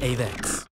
AVEX.